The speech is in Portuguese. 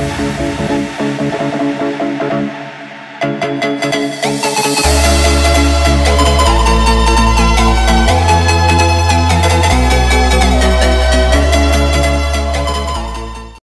Música